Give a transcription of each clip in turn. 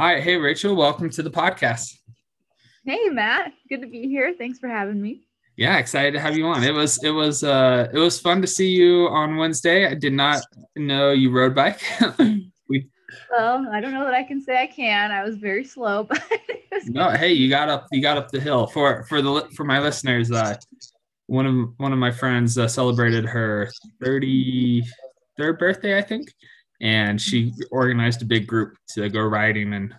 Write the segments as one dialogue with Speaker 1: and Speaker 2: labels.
Speaker 1: Hi, hey Rachael, welcome to the podcast.
Speaker 2: Hey Matt, good to be here. Thanks for having me.
Speaker 1: Yeah, excited to have you on. It was it was uh it was fun to see you on Wednesday. I did not know you rode bike.
Speaker 2: we well, I don't know that I can say I can. I was very slow, but
Speaker 1: no. Hey, you got up you got up the hill for for the for my listeners. Uh, one of one of my friends uh, celebrated her 33rd birthday, I think, and she organized a big group to go riding and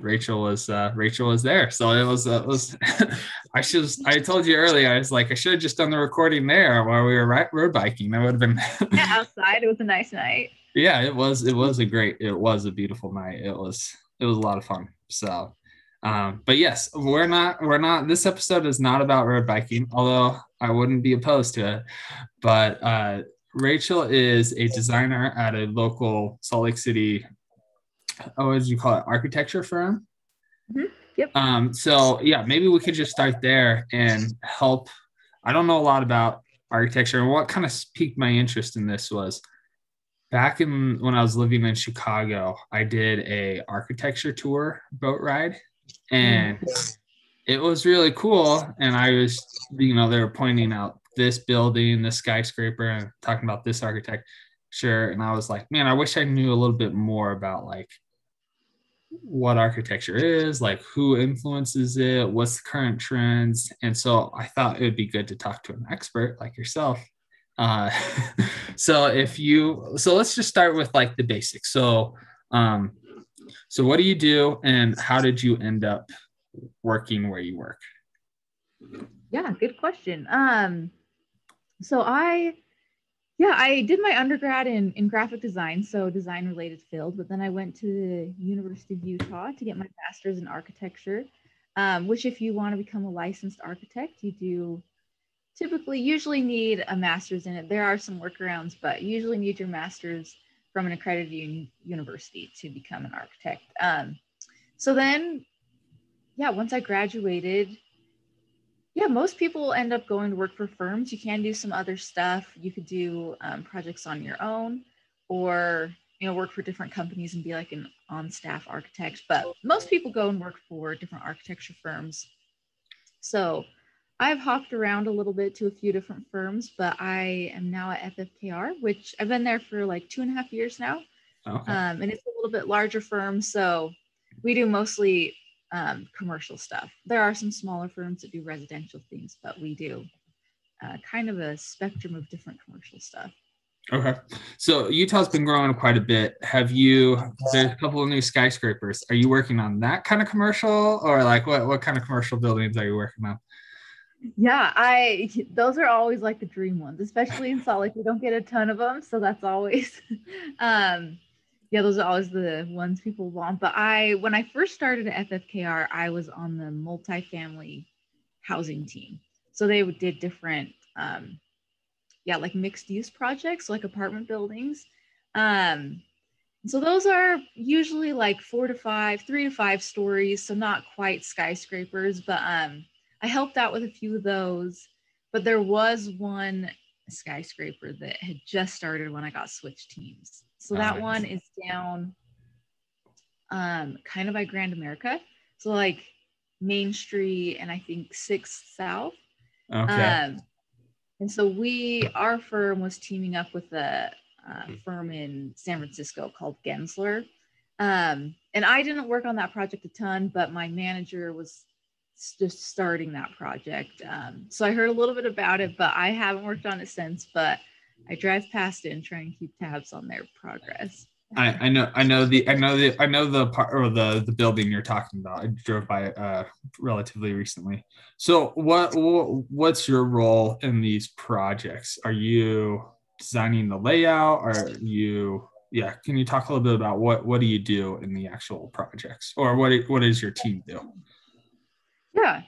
Speaker 1: Rachael was uh, Rachael was there. So it was uh, it was I should I told you earlier I was like I should have just done the recording there while we were road biking. That would have been
Speaker 2: yeah, outside. It was a nice night.
Speaker 1: Yeah, it was it was a great it was a beautiful night. It was it was a lot of fun. So um, but yes, we're not we're not this episode is not about road biking, although I wouldn't be opposed to it. But uh, Rachael is a designer at a local Salt Lake City oh, what did you call it? Architecture firm.
Speaker 2: Mm-hmm. Yep.
Speaker 1: Um, so yeah, maybe we could just start there and help. I don't know a lot about architecture, and what kind of piqued my interest in this was back in when I was living in Chicago. I did a architecture tour boat ride, and mm-hmm. it was really cool. And I was, you know, they were pointing out this building, this skyscraper, and talking about this architect. Sure. And I was like, man, I wish I knew a little bit more about like what architecture is, like who influences it, what's the current trends. And so I thought it would be good to talk to an expert like yourself. Uh, so if you, so let's just start with like the basics. So, um, so what do you do and how did you end up working where you work?
Speaker 2: Yeah, good question. Um, so I yeah, I did my undergrad in, in graphic design, so design related field, but then I went to the University of Utah to get my master's in architecture, um, which if you want to become a licensed architect, you do typically usually need a master's in it. There are some workarounds, but usually need your master's from an accredited un- university to become an architect. Um, so then, yeah, once I graduated, yeah, most people end up going to work for firms. You can do some other stuff. You could do um, projects on your own or you know work for different companies and be like an on-staff architect. But most people go and work for different architecture firms. So I've hopped around a little bit to a few different firms, but I am now at FFKR, which I've been there for like two and a half years now. Okay. Um, and it's a little bit larger firm. So we do mostly um, commercial stuff. There are some smaller firms that do residential things, but we do uh, kind of a spectrum of different commercial stuff.
Speaker 1: Okay. So Utah's been growing quite a bit. Have you, there's a couple of new skyscrapers. Are you working on that kind of commercial or like what, what kind of commercial buildings are you working on?
Speaker 2: Yeah, I, those are always like the dream ones, especially in Salt Lake. We don't get a ton of them. So that's always, um, yeah, those are always the ones people want. But I, when I first started at FFKR, I was on the multifamily housing team. So they did different, um, yeah, like mixed use projects, like apartment buildings. Um, so those are usually like four to five, three to five stories. So not quite skyscrapers, but um, I helped out with a few of those. But there was one skyscraper that had just started when I got switched teams. So that one is down um, kind of by Grand America. So like Main Street and I think Sixth South. Okay. Um, and so we, our firm was teaming up with a, a firm in San Francisco called Gensler. Um, and I didn't work on that project a ton, but my manager was just starting that project. Um, so I heard a little bit about it, but I haven't worked on it since. But I drive past it and try and keep tabs on their progress.
Speaker 1: I, I know I know the I know the I know the part or the the building you're talking about. I drove by uh, relatively recently. So what, what what's your role in these projects? Are you designing the layout? Are you yeah? Can you talk a little bit about what what do you do in the actual projects, or what what does your team do?
Speaker 2: Yeah,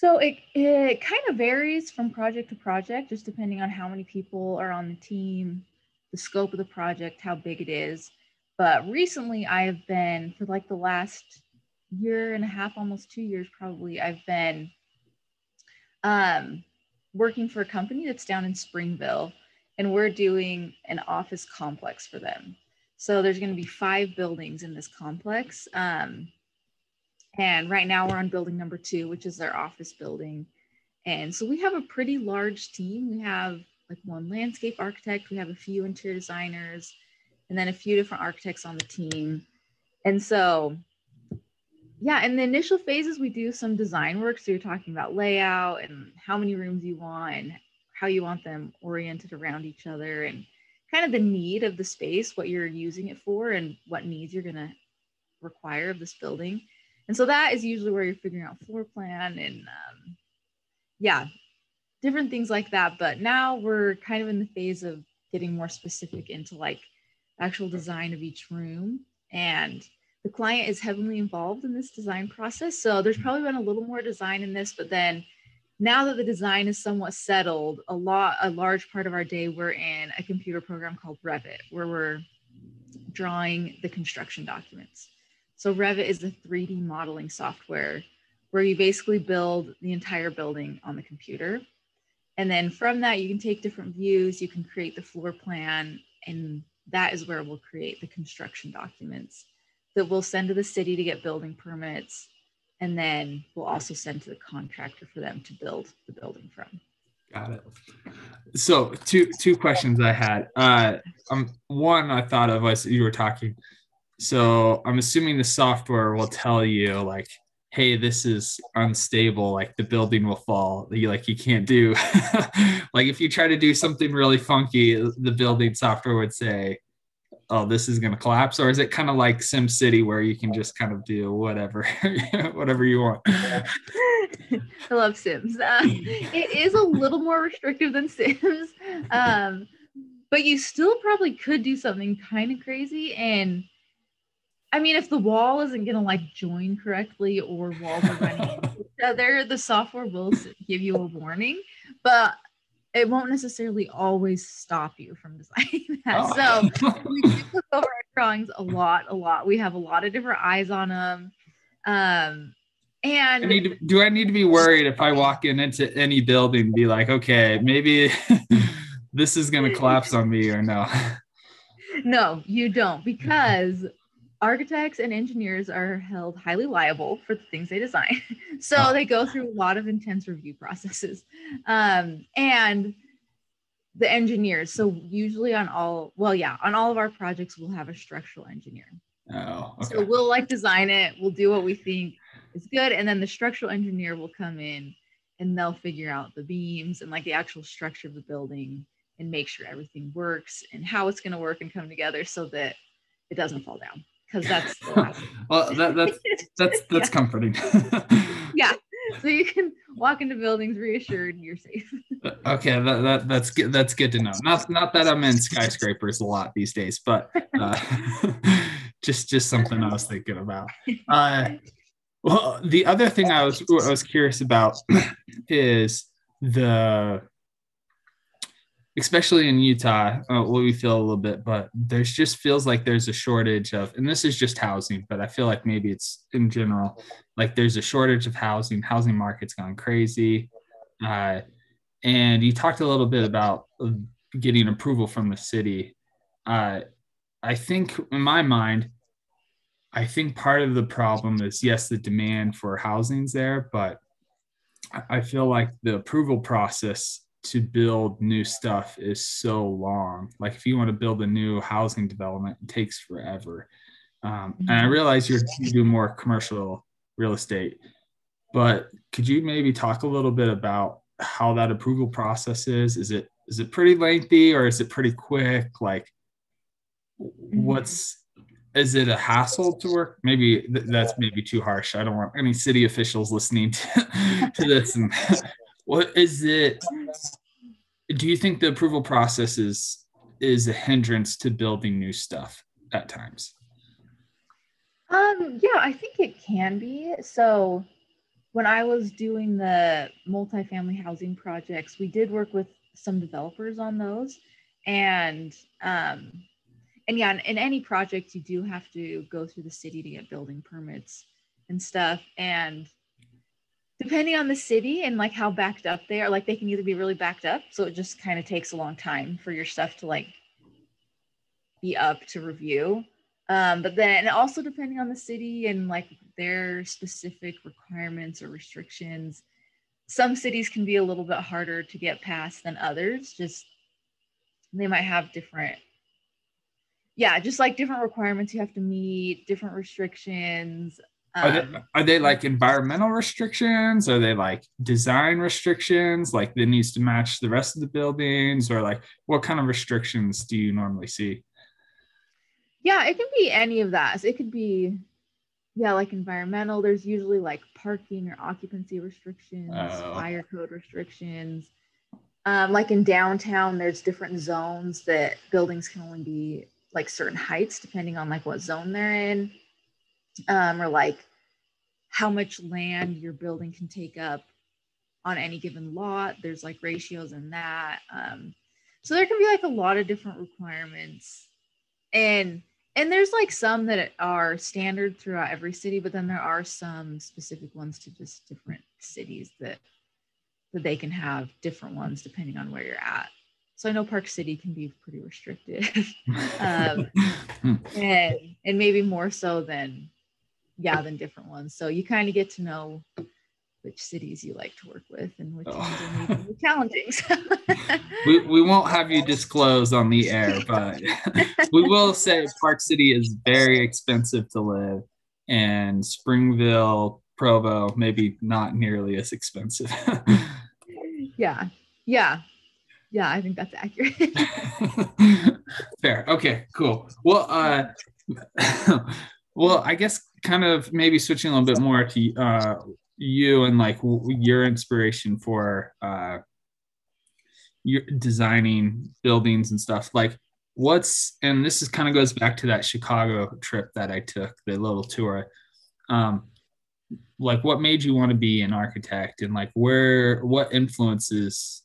Speaker 2: so it, it kind of varies from project to project, just depending on how many people are on the team, the scope of the project, how big it is. But recently, I have been, for like the last year and a half, almost two years probably, I've been um, working for a company that's down in Springville, and we're doing an office complex for them. So there's going to be five buildings in this complex. Um, and right now we're on building number two, which is their office building. And so we have a pretty large team. We have like one landscape architect, we have a few interior designers, and then a few different architects on the team. And so, yeah, in the initial phases, we do some design work. So you're talking about layout and how many rooms you want and how you want them oriented around each other and kind of the need of the space, what you're using it for, and what needs you're going to require of this building. And so that is usually where you're figuring out floor plan and um, yeah, different things like that. But now we're kind of in the phase of getting more specific into like actual design of each room. And the client is heavily involved in this design process. So there's probably been a little more design in this, but then now that the design is somewhat settled, a lot, a large part of our day, we're in a computer program called Revit, where we're drawing the construction documents. So Revit is a 3D modeling software where you basically build the entire building on the computer. And then from that, you can take different views, you can create the floor plan, and that is where we'll create the construction documents that we'll send to the city to get building permits and then we'll also send to the contractor for them to build the building from.
Speaker 1: Got it. So two two questions I had. Uh, um, one I thought of as you were talking. So I'm assuming the software will tell you like, hey, this is unstable. Like the building will fall. You like you can't do. like if you try to do something really funky, the building software would say, oh this is going to collapse or is it kind of like SimCity where you can just kind of do whatever whatever you want
Speaker 2: i love sims uh, it is a little more restrictive than sims um, but you still probably could do something kind of crazy and i mean if the wall isn't going to like join correctly or walls are running into each other the software will give you a warning but it won't necessarily always stop you from designing that. Oh. So we do look over our drawings a lot, a lot. We have a lot of different eyes on them. Um, and
Speaker 1: I to, do I need to be worried if I walk in into any building, be like, okay, maybe this is going to collapse on me or no?
Speaker 2: No, you don't, because architects and engineers are held highly liable for the things they design. so oh. they go through a lot of intense review processes. Um, and the engineers, so usually on all, well, yeah, on all of our projects, we'll have a structural engineer.
Speaker 1: Oh,
Speaker 2: okay. So we'll like design it, we'll do what we think is good. And then the structural engineer will come in and they'll figure out the beams and like the actual structure of the building and make sure everything works and how it's going to work and come together so that it doesn't fall down because that's
Speaker 1: well that, that's that's that's yeah. comforting.
Speaker 2: Yeah so you can walk into buildings reassured you're safe.
Speaker 1: Uh, okay that, that that's good that's good to know. Not not that i'm in skyscrapers a lot these days but uh, just just something i was thinking about. Uh, well the other thing i was i was curious about is the especially in Utah, uh, what we feel a little bit, but there's just feels like there's a shortage of, and this is just housing, but I feel like maybe it's in general, like there's a shortage of housing. Housing market's gone crazy. Uh, and you talked a little bit about getting approval from the city. Uh, I think in my mind, I think part of the problem is yes, the demand for housing's there, but I feel like the approval process to build new stuff is so long. Like if you want to build a new housing development, it takes forever. Um, and I mm-hmm. realize you're you do more commercial real estate, but could you maybe talk a little bit about how that approval process is? Is it is it pretty lengthy or is it pretty quick? Like, mm-hmm. what's is it a hassle to work? Maybe th- that's maybe too harsh. I don't want any city officials listening to, to this and what is it? Do you think the approval process is is a hindrance to building new stuff at times?
Speaker 2: Um, yeah, I think it can be. So when I was doing the multifamily housing projects, we did work with some developers on those. And um, and yeah, in, in any project, you do have to go through the city to get building permits and stuff. And depending on the city and like how backed up they are like they can either be really backed up so it just kind of takes a long time for your stuff to like be up to review. Um, but then also depending on the city and like their specific requirements or restrictions, some cities can be a little bit harder to get past than others. Just they might have different, yeah, just like different requirements you have to meet, different restrictions.
Speaker 1: Are they, um, are they like environmental restrictions? Are they like design restrictions? Like it needs to match the rest of the buildings, or like what kind of restrictions do you normally see?
Speaker 2: Yeah, it can be any of that. So it could be, yeah, like environmental. There's usually like parking or occupancy restrictions, oh. fire code restrictions. Um, like in downtown, there's different zones that buildings can only be like certain heights depending on like what zone they're in um, or like how much land your building can take up on any given lot. There's like ratios in that. Um, so there can be like a lot of different requirements. And and there's like some that are standard throughout every city, but then there are some specific ones to just different cities that that they can have different ones depending on where you're at. So I know Park City can be pretty restrictive, um, and and maybe more so than yeah than different ones. So you kind of get to know which cities you like to work with and which oh. ones are maybe challenging
Speaker 1: we, we won't have you disclose on the air but we will say park city is very expensive to live and springville provo maybe not nearly as expensive.
Speaker 2: Yeah yeah yeah i think that's accurate.
Speaker 1: Fair okay cool. Well uh well i guess kind of maybe switching a little bit more to uh, you and like your inspiration for uh, your designing buildings and stuff. Like what's and this is kind of goes back to that chicago trip that i took the little tour. Um like what made you want to be an architect and like where what influences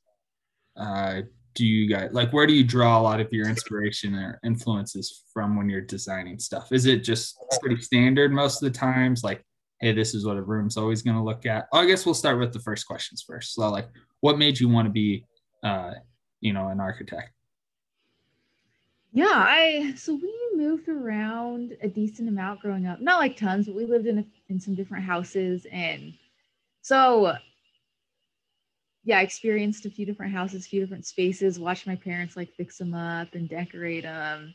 Speaker 1: uh do you guys like where do you draw a lot of your inspiration or influences from when you're designing stuff? Is it just pretty standard most of the times? Like hey this is what a room's always going to look at? I guess we'll start with the first questions first. So like what made you want to be uh you know an architect?
Speaker 2: Yeah i so we moved around a decent amount growing up. Not like tons but we lived in a, in some different houses and so yeah, I experienced a few different houses, a few different spaces, watched my parents like fix them up and decorate them.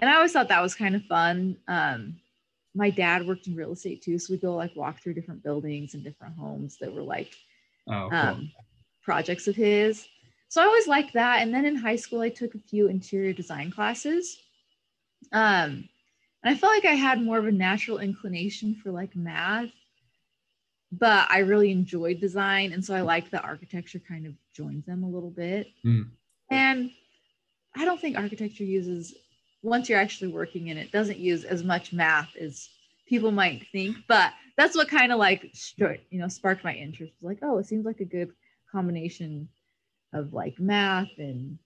Speaker 2: And I always thought that was kind of fun. Um, my dad worked in real estate too. So we'd go like walk through different buildings and different homes that were like oh, cool. um, projects of his. So I always liked that. And then in high school, I took a few interior design classes. Um, and I felt like I had more of a natural inclination for like math but I really enjoyed design. And so I like that architecture kind of joins them a little bit. Mm. And I don't think architecture uses, once you're actually working in it, doesn't use as much math as people might think. But that's what kind of like, you know, sparked my interest. Like, oh, it seems like a good combination of like math and,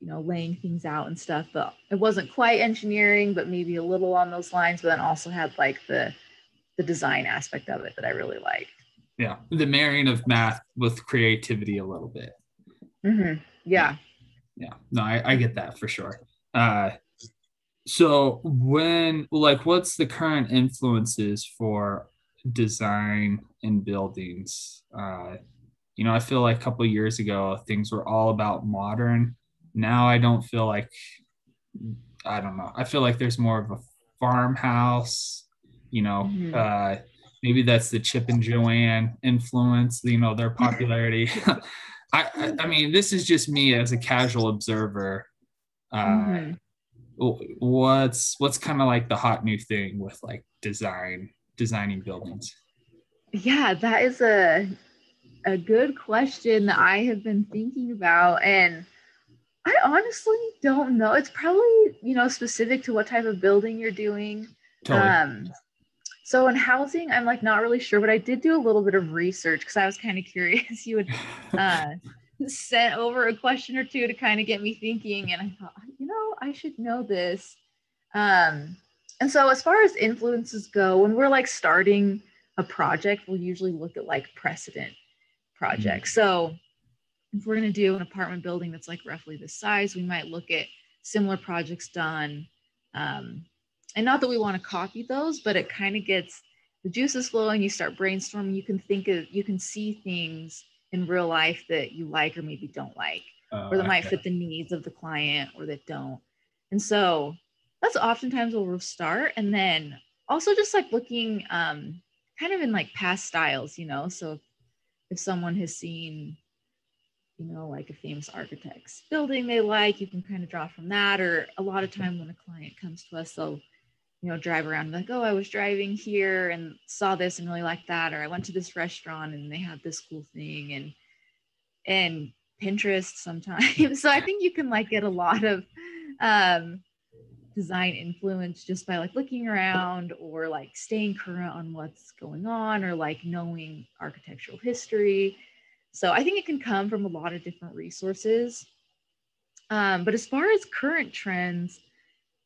Speaker 2: you know, laying things out and stuff. But it wasn't quite engineering, but maybe a little on those lines, but then also had like the, the design aspect of it that I really like.
Speaker 1: Yeah, the marrying of math with creativity a little bit.
Speaker 2: Mm-hmm. Yeah.
Speaker 1: Yeah. No, I, I get that for sure. Uh, so when like what's the current influences for design in buildings? Uh, you know, I feel like a couple years ago things were all about modern. Now I don't feel like I don't know. I feel like there's more of a farmhouse you know mm-hmm. uh, maybe that's the chip and Joanna influence you know their popularity I, I mean this is just me as a casual observer uh, mm-hmm. what's what's kind of like the hot new thing with like design designing buildings
Speaker 2: yeah that is a a good question that i have been thinking about and i honestly don't know it's probably you know specific to what type of building you're doing totally. um so in housing, I'm like not really sure, but I did do a little bit of research because I was kind of curious. You would uh, sent over a question or two to kind of get me thinking, and I thought, you know, I should know this. Um, and so as far as influences go, when we're like starting a project, we'll usually look at like precedent projects. Mm-hmm. So if we're going to do an apartment building that's like roughly this size, we might look at similar projects done. Um, and not that we want to copy those, but it kind of gets the juices flowing. You start brainstorming. You can think of, you can see things in real life that you like or maybe don't like, uh, or that might fit the needs of the client or that don't. And so that's oftentimes where we'll start. And then also just like looking um, kind of in like past styles, you know. So if, if someone has seen, you know, like a famous architect's building they like, you can kind of draw from that. Or a lot of time when a client comes to us, they'll, you know, drive around like, oh, I was driving here and saw this and really liked that. Or I went to this restaurant and they had this cool thing. And and Pinterest sometimes. so I think you can like get a lot of um design influence just by like looking around or like staying current on what's going on or like knowing architectural history. So I think it can come from a lot of different resources. Um, but as far as current trends,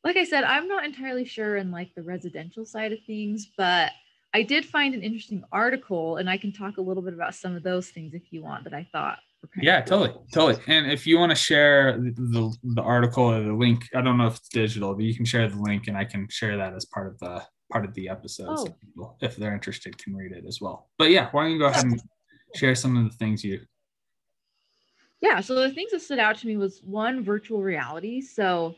Speaker 2: like I said, I'm not entirely sure in like the residential side of things, but I did find an interesting article and I can talk a little bit about some of those things if you want that I thought
Speaker 1: yeah totally totally. And if you want to share the, the, article or the link i don't know if it's digital but you can share the link and i can share that as part of the part of the episode oh. so people, if they're interested can read it as well. But yeah why don't you go ahead and share some of the things you
Speaker 2: yeah so the things that stood out to me was one virtual reality. So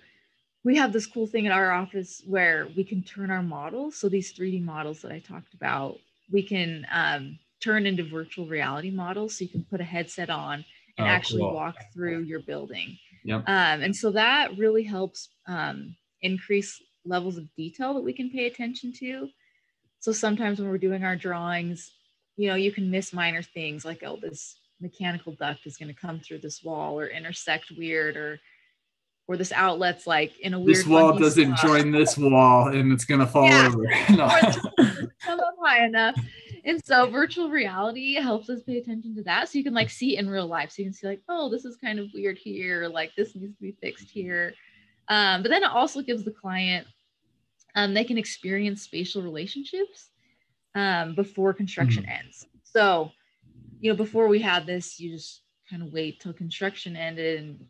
Speaker 2: we have this cool thing in our office where we can turn our models so these 3d models that i talked about we can um, turn into virtual reality models so you can put a headset on and oh, actually cool. walk through your building. Yep. Um, and so that really helps um, increase levels of detail that we can pay attention to. So sometimes when we're doing our drawings, you know, you can miss minor things like, oh, this mechanical duct is going to come through this wall or intersect weird or or this outlet's like in a weird
Speaker 1: this wall doesn't spot. join this wall and it's going to fall yeah. over no.
Speaker 2: come up high enough and so virtual reality helps us pay attention to that so you can like see in real life so you can see like oh this is kind of weird here like this needs to be fixed here um, but then it also gives the client um, they can experience spatial relationships um, before construction mm-hmm. ends so you know before we had this you just kind of wait till construction ended and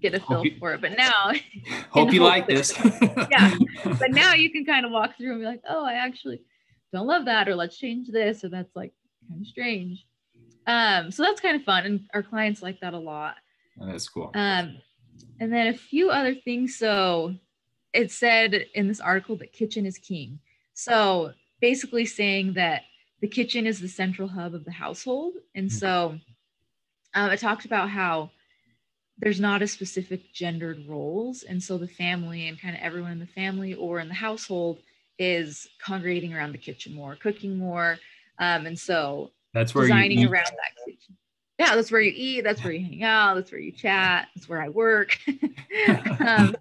Speaker 2: get a feel you, for it but now
Speaker 1: hope you hope like this.
Speaker 2: Yeah but now you can kind of walk through and be like oh i actually don't love that or let's change this or that's like kind of strange. Um so that's kind of fun and our clients like that a lot.
Speaker 1: That's cool.
Speaker 2: Um and then a few other things so it said in this article that kitchen is king. So basically saying that the kitchen is the central hub of the household and mm-hmm. so um, it talked about how there's not a specific gendered roles and so the family and kind of everyone in the family or in the household is congregating around the kitchen more, cooking more. Um, and so
Speaker 1: that's where
Speaker 2: designing around that kitchen. Yeah, that's where you eat, that's where you hang out, that's where you chat, that's where I work. um,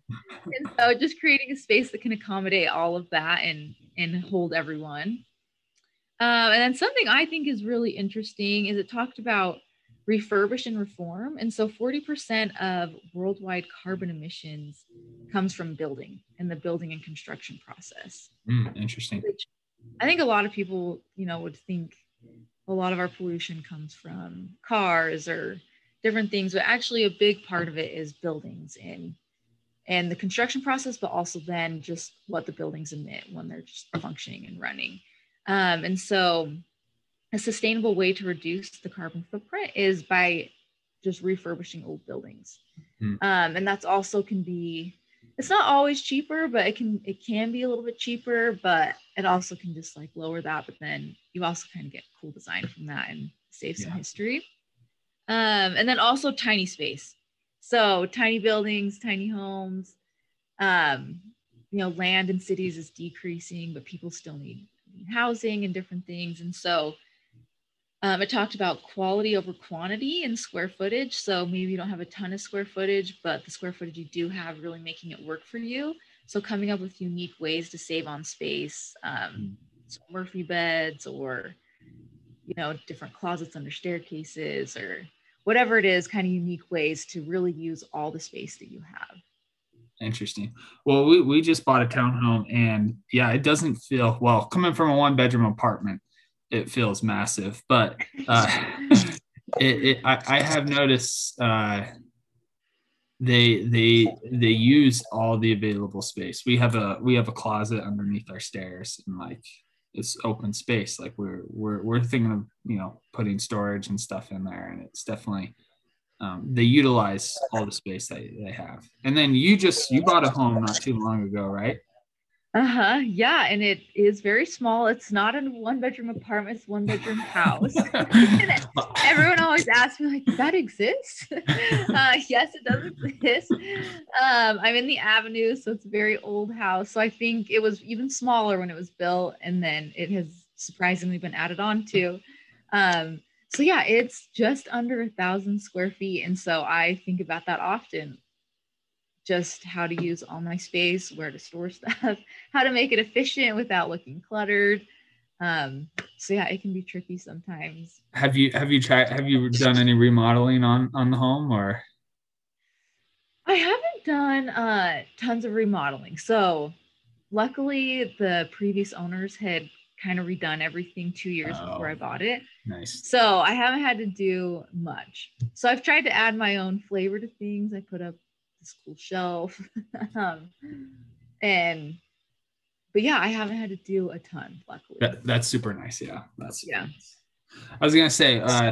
Speaker 2: and so just creating a space that can accommodate all of that and and hold everyone. Um, and then something I think is really interesting is it talked about refurbish and reform. And so 40% of worldwide carbon emissions comes from building and the building and construction process.
Speaker 1: Mm, interesting.
Speaker 2: Which I think a lot of people, you know, would think a lot of our pollution comes from cars or different things, but actually a big part of it is buildings and and the construction process, but also then just what the buildings emit when they're just functioning and running. Um, and so a sustainable way to reduce the carbon footprint is by just refurbishing old buildings. Mm. Um, and that's also can be it's not always cheaper, but it can it can be a little bit cheaper, but it also can just like lower that. But then you also kind of get cool design from that and save some yeah. history. Um, and then also tiny space. So tiny buildings, tiny homes. Um, you know, land in cities is decreasing, but people still need housing and different things. And so um, it talked about quality over quantity and square footage. So maybe you don't have a ton of square footage, but the square footage you do have really making it work for you. So coming up with unique ways to save on space, um, so Murphy beds or, you know, different closets under staircases or whatever it is, kind of unique ways to really use all the space that you have.
Speaker 1: Interesting. Well, we, we just bought a townhome and yeah, it doesn't feel well coming from a one bedroom apartment it feels massive. But uh, it, it I, I, have noticed uh, they they they use all the available space. We have a we have a closet underneath our stairs and like it's open space. Like we're we're we're thinking of you know putting storage and stuff in there, and it's definitely um, they utilize all the space that they have. And then you just you bought a home not too long ago, right?
Speaker 2: Uh-huh. Yeah. And it is very small. It's not a one bedroom apartment, it's one bedroom house. everyone always asks me, like, that exists? uh, yes, it does exist. Um, I'm in the avenue, so it's a very old house. So I think it was even smaller when it was built, and then it has surprisingly been added on to. Um, so yeah, it's just under a thousand square feet. And so I think about that often just how to use all my space, where to store stuff, how to make it efficient without looking cluttered. Um, so yeah, it can be tricky sometimes.
Speaker 1: Have you have you tried have you done any remodeling on on the home or?
Speaker 2: I haven't done uh, tons of remodeling. So luckily the previous owners had kind of redone everything two years oh, before I bought it.
Speaker 1: Nice.
Speaker 2: So I haven't had to do much. So I've tried to add my own flavor to things. I put up school shelf. um, and but yeah, I haven't had to do a ton, luckily.
Speaker 1: That, that's super nice. Yeah. That's
Speaker 2: yeah.
Speaker 1: Nice. I was gonna say, uh,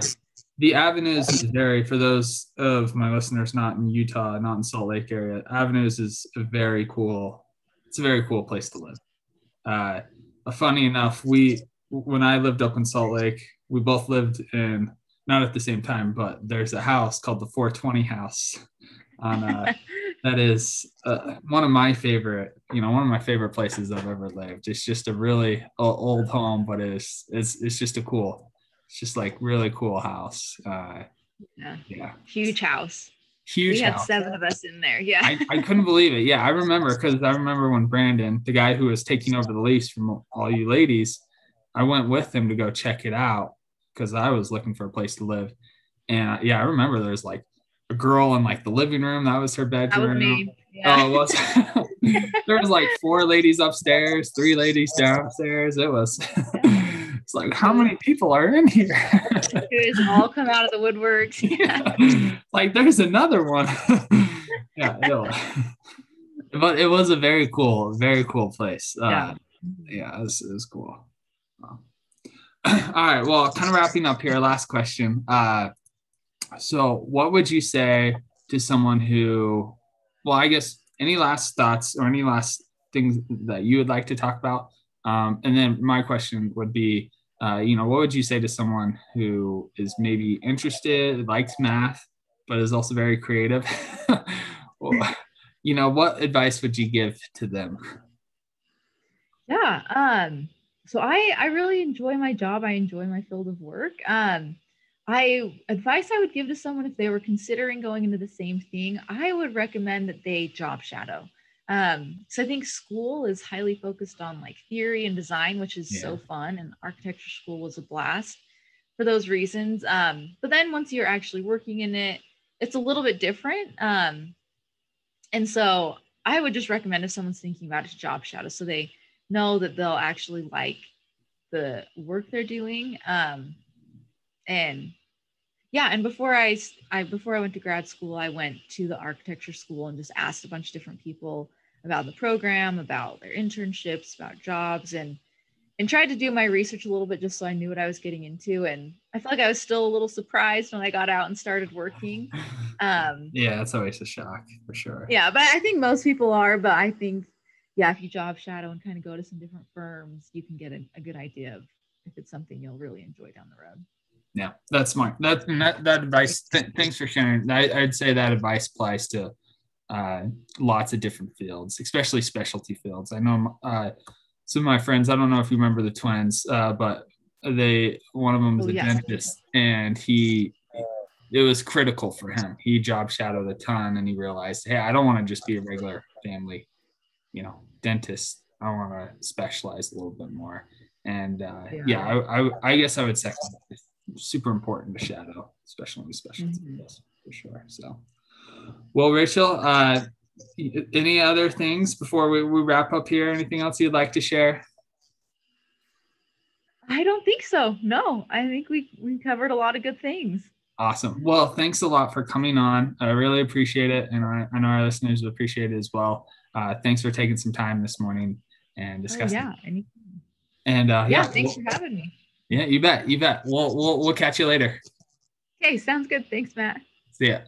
Speaker 1: the Avenues is very for those of my listeners not in Utah, not in Salt Lake area. Avenues is a very cool. It's a very cool place to live. Uh, funny enough, we when I lived up in Salt Lake, we both lived in not at the same time, but there's a house called the 420 house on uh, that is uh, one of my favorite you know one of my favorite places i've ever lived. It's just a really old home but it's it's, it's just a cool it's just like really cool house uh,
Speaker 2: yeah. yeah. Huge house.
Speaker 1: Huge
Speaker 2: we had
Speaker 1: house.
Speaker 2: seven of us in there yeah.
Speaker 1: I, I couldn't believe it yeah i remember because i remember when brandon the guy who was taking over the lease from all you ladies i went with him to go check it out because i was looking for a place to live. And yeah i remember there's like a girl in like the living room. That was her bedroom.
Speaker 2: That was me. Yeah.
Speaker 1: Oh, was. there was like four ladies upstairs, three ladies downstairs. It was. it's like how many people are in here?
Speaker 2: it was all come out of the woodworks.
Speaker 1: Yeah. like there's another one. yeah. but it was a very cool, very cool place. Uh, yeah. Yeah, it was, it was cool. All right. Well, kind of wrapping up here. Last question. Uh, so, what would you say to someone who, well, I guess any last thoughts or any last things that you would like to talk about? Um, and then my question would be, uh, you know, what would you say to someone who is maybe interested, likes math, but is also very creative? you know, what advice would you give to them?
Speaker 2: Yeah. Um, so I I really enjoy my job. I enjoy my field of work. Um, I advice I would give to someone if they were considering going into the same thing, I would recommend that they job shadow. Um, so I think school is highly focused on like theory and design, which is yeah. so fun, and architecture school was a blast for those reasons. Um, but then once you're actually working in it, it's a little bit different. Um, and so I would just recommend if someone's thinking about it job shadow so they know that they'll actually like the work they're doing. Um, and yeah and before i i before i went to grad school i went to the architecture school and just asked a bunch of different people about the program about their internships about jobs and and tried to do my research a little bit just so i knew what i was getting into and i felt like i was still a little surprised when i got out and started working. Um
Speaker 1: yeah that's always a shock for sure.
Speaker 2: Yeah but i think most people are but i think yeah if you job shadow and kind of go to some different firms you can get a, a good idea of if it's something you'll really enjoy down the road
Speaker 1: yeah, that's smart. That that, that advice. Th- thanks for sharing. I, would say that advice applies to uh, lots of different fields, especially specialty fields. I know uh, some of my friends. I don't know if you remember the twins, uh, but they one of them was oh, a yes. dentist, and he it was critical for him. He job shadowed a ton, and he realized, hey, I don't want to just be a regular family, you know, dentist. I want to specialize a little bit more. And uh, yeah, yeah I, I, I guess I would second super important to shadow, especially in these mm-hmm. for sure. So, well, Rachael, uh, any other things before we, we wrap up here? Anything else you'd like to share?
Speaker 2: I don't think so. No, I think we, we covered a lot of good things.
Speaker 1: Awesome. Well, thanks a lot for coming on. I really appreciate it. And I, I know our listeners will appreciate it as well. Uh, thanks for taking some time this morning and
Speaker 2: oh,
Speaker 1: discussing.
Speaker 2: Oh, yeah.
Speaker 1: And uh,
Speaker 2: yeah,
Speaker 1: yeah,
Speaker 2: thanks
Speaker 1: well,
Speaker 2: for having me.
Speaker 1: Yeah, you bet. You bet. We'll, we'll, we'll catch you later.
Speaker 2: Okay. Sounds good. Thanks, Matt.
Speaker 1: See ya.